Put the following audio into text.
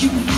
you.